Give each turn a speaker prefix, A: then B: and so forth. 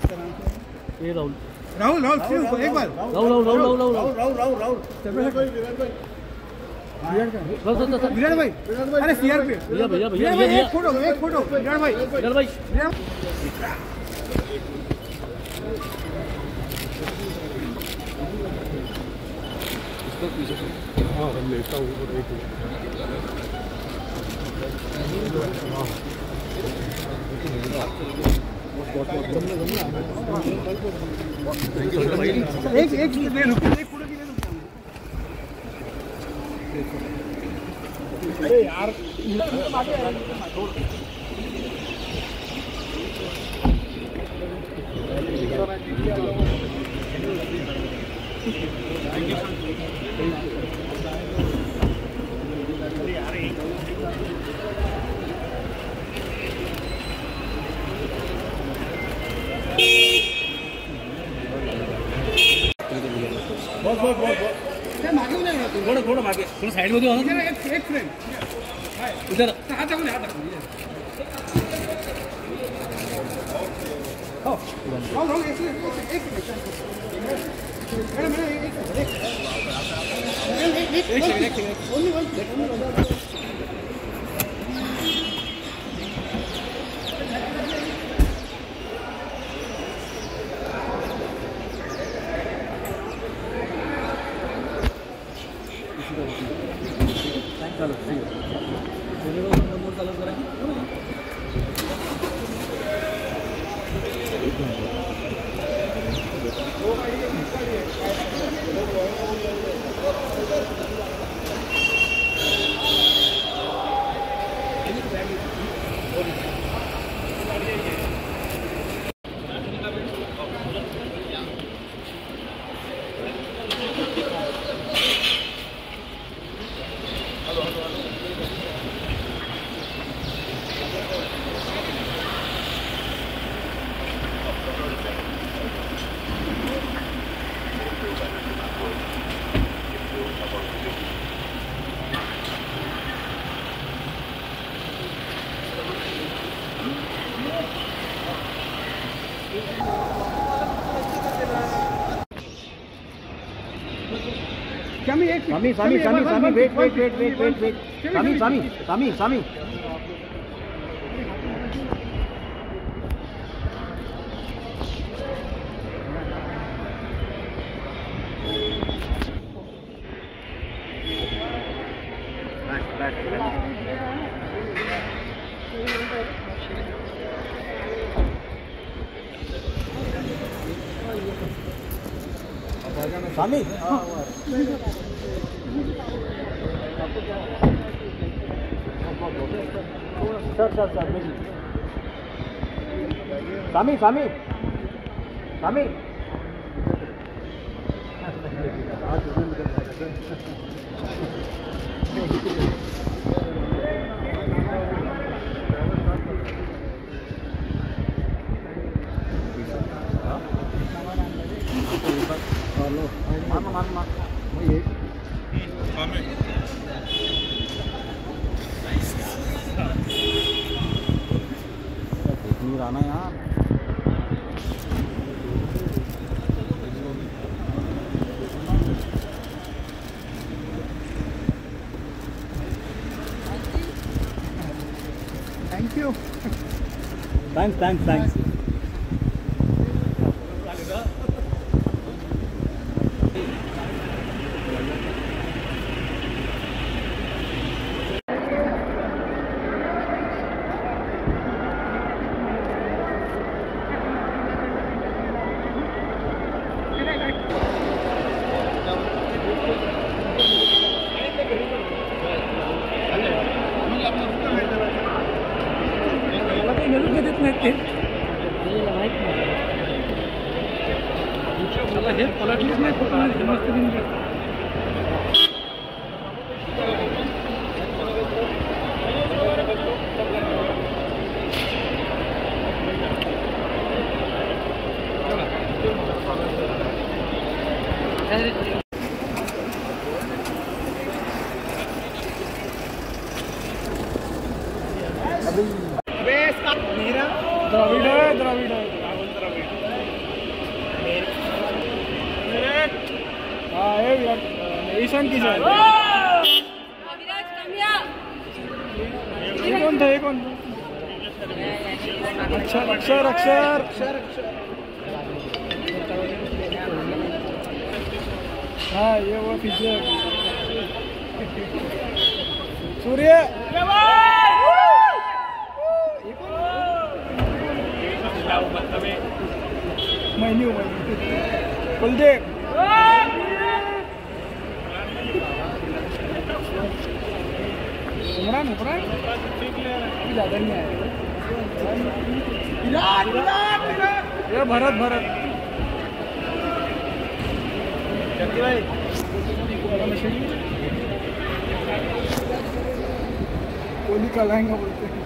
A: ये राहुल
B: राहुल राहुल फिर को एक बार
A: राहुल राहुल राहुल राहुल राहुल
B: राहुल राहुल विराट
A: भाई विराट भाई
B: विराट भाई अरे सीआर पे
A: भैया भैया भैया भैया
B: एक फोटो एक फोटो विराट भाई
A: विराट भाई
B: इसको पीछे
C: हां हम लेता हूं और एक हां
B: एक एक ले रुको एक फ़ोटो भी ले रुको अरे यार
A: बस बस बस
B: बस मागे हो जाएगा
A: थोड़ा थोड़ा मागे थोड़ा साइड में
B: हो एक फ्रेम इधर हाथ रखो हाथ रखो एक एक एक एक चलो ठीक है Shami, एक Shami, Shami, Shami,
A: Shami, wait,
B: wait, wait,
C: wait, wait, wait. Shami, Shami, Shami, Shami. Right, right, right. Swami sir sir sir मेरी स्वामी स्वामी स्वामी Thank you. दूर आना यार
B: thank you
C: thanks thanks thanks
B: Dravid Dravid है ईशान किशन
D: ये
B: कौन था ये कौन अक्षर अक्षर अक्षर। हाँ ये वो पीछे। सूर्य! कुलदीप उमरान उमरान ज़्यादा नहीं आया ये भरत भरत। कोहली का लहंगा बोलते हैं।